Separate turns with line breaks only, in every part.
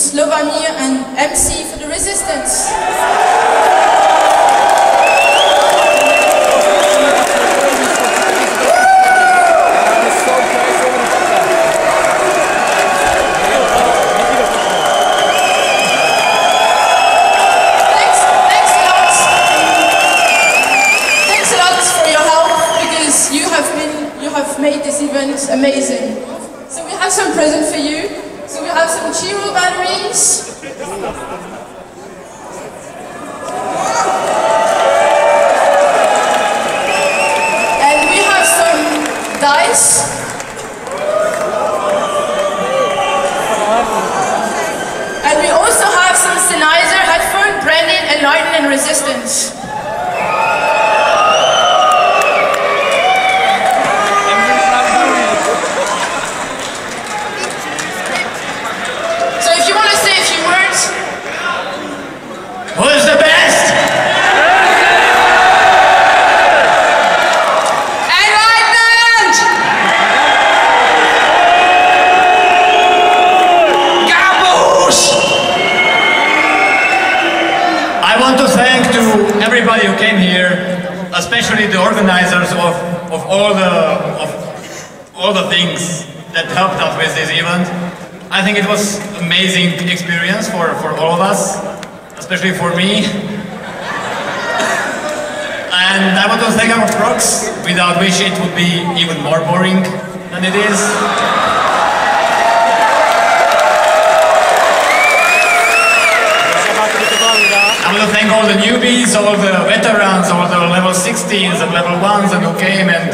Slovamir and MC for the Resistance. Chiro. And we have some dice. And we also have some Sennheiser headphone Enlighten and Resistance. So if you want to say a few words,
Who's the best?
Enlightenment!
Gabush! I want to thank to everybody who came here, especially the organizers of, of all the of all the things that helped us with this event. I think it was amazing experience for, for all of us, especially for me. And I want to thank our procs, without which it would be even more boring than it is. Thank all the newbies, all the veterans, all the level 16s and level 1s and who came and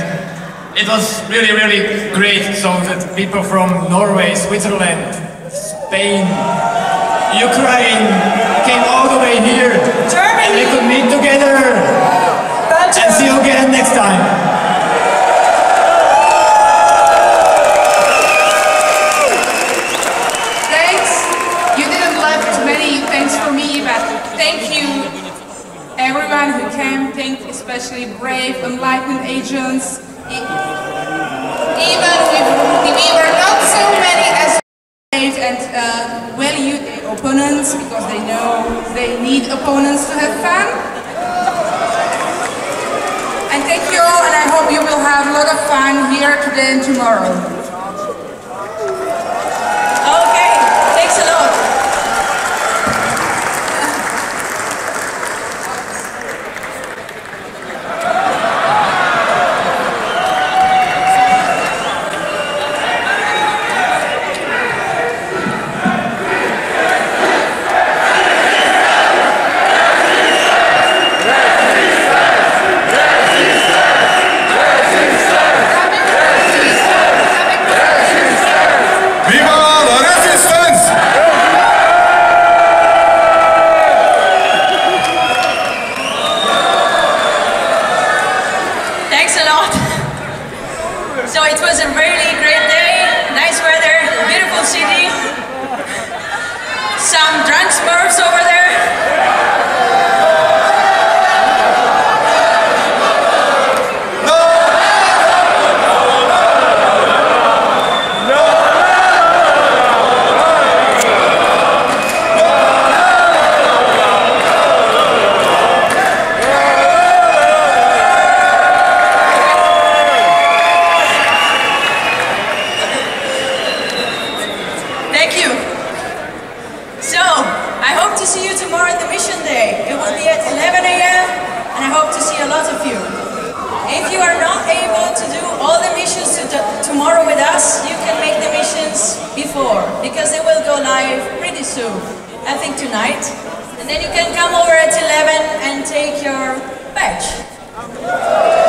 it was really, really great. So that people from Norway, Switzerland, Spain, Ukraine came all the way here and we could meet together and see you again next time.
Thanks. You didn't left many thanks for me, but thank you everyone who came. Thank especially brave enlightened agents. E- Even if we were not so many as brave and uh, valued opponents because they know they need opponents to have fun. And thank you all, and I hope you will have a lot of fun here today and tomorrow.
Okay, thanks a lot.
Viva la resistance!
Thanks a lot. So it was a really great you are not able to do all the missions tomorrow with us, you can make the missions before, because they will go live pretty soon, I think tonight. And then you can come over at 11 and take your badge.